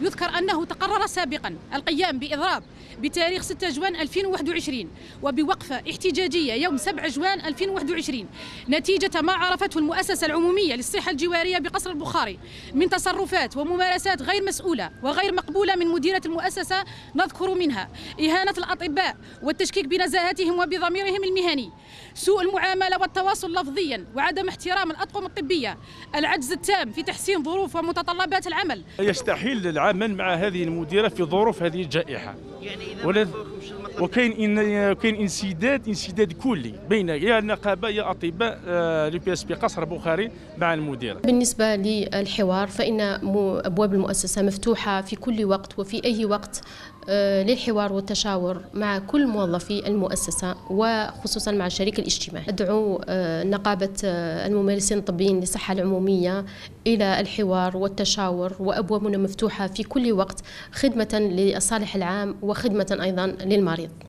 يذكر أنه تقرر سابقا القيام بإضراب بتاريخ 6 جوان 2021 وبوقفة احتجاجية يوم 7 جوان 2021 نتيجة ما عرفته المؤسسة العمومية للصحة الجوارية بقصر البخاري من تصرفات وممارسات غير مسؤولة وغير مقبولة من مديرة المؤسسة نذكر منها إهانة الأطباء والتشكيك بنزاهتهم وبضميرهم المهني سوء المعاملة والتواصل لفظيا وعدم احترام الأطقم الطبية العجز التام في تحسين ظروف ومتطلبات العمل. يستحيل العمل مع هذه المديرة في ظروف هذه الجائحة. ولا وكاين إن كاين انسداد انسداد كلي بين يا النقابه يا أطباء l'EPSP قصر بخاري مع المديره بالنسبة للحوار فإن أبواب المؤسسة مفتوحة في كل وقت وفي أي وقت آه، للحوار والتشاور مع كل موظفي المؤسسة وخصوصا مع الشريك الاجتماعي. أدعو آه، نقابة آه، الممارسين الطبيين للصحة العمومية إلى الحوار والتشاور وأبوابنا مفتوحة في كل وقت خدمة للصالح العام وخدمة أيضا للمريض.